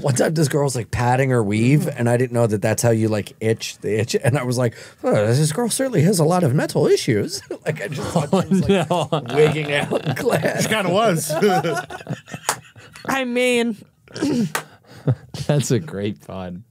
One time, this girl's like patting her weave, and I didn't know that that's how you like itch the itch. And I was like, oh, "This girl certainly has a lot of mental issues." like I just thought she was like oh, no. wigging out in class. Kind of was. I mean, That's a great pun.